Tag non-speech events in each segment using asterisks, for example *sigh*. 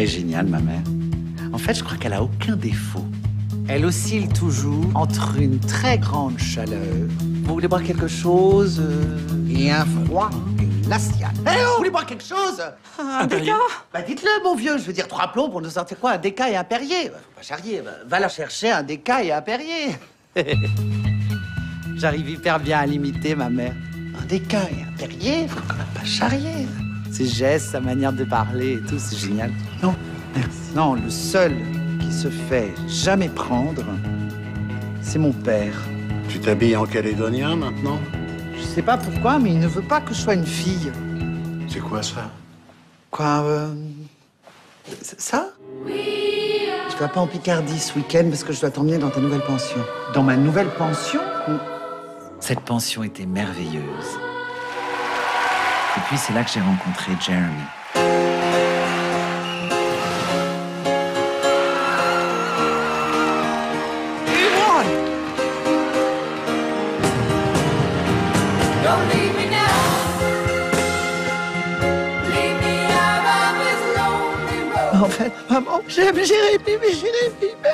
Elle est géniale, ma mère. En fait, je crois qu'elle a aucun défaut. Elle oscille toujours entre une très grande chaleur. Vous voulez boire quelque chose euh, Et un froid glacial. Eh oh, vous voulez boire quelque chose Un déca Bah dites-le, mon vieux. Je veux dire, trois plombs pour nous sortir quoi Un déca et un Perrier Bah, Faut pas charrier. bah, va la chercher un déca et un Perrier. *laughs* J'arrive hyper bien à l'imiter, ma mère. Un déca et un Perrier Faut quand même pas charrier. Ses gestes, sa manière de parler et tout, c'est génial. Non, merci. Non, le seul qui se fait jamais prendre, c'est mon père. Tu t'habilles en calédonien maintenant? Je sais pas pourquoi, mais il ne veut pas que je sois une fille. C'est quoi ça? Quoi euh, Ça Je vais pas en Picardie ce week-end parce que je dois t'emmener dans ta nouvelle pension. Dans ma nouvelle pension? Cette pension était merveilleuse. Et puis c'est là que j'ai rencontré Jeremy. En fait, maman, j'aime Jérémy, mais Jérémy, mais...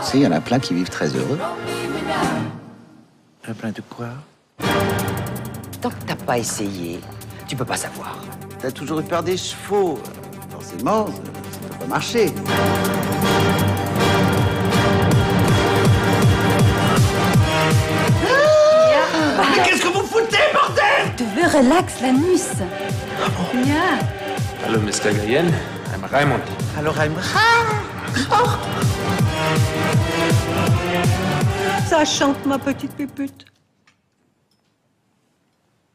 Tu sais, il y en a plein qui vivent très heureux. Il y en a plein de quoi? Tant que t'as pas essayé, tu peux pas savoir. T'as toujours eu peur des chevaux. Forcément, ça peut pas marcher. Mais qu'est-ce que vous foutez, bordel? Tu veux relax la mus Ja. Hallo, Mr. Gayen. I'm Raymond. Alors, elle me... Ça chante ma petite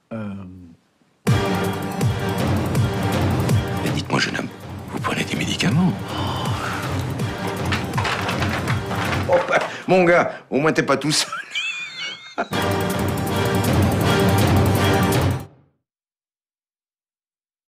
pupute. Mais dites-moi, jeune homme, vous prenez des médicaments? Oh, bah, mon gars, au moins t'es pas tout seul.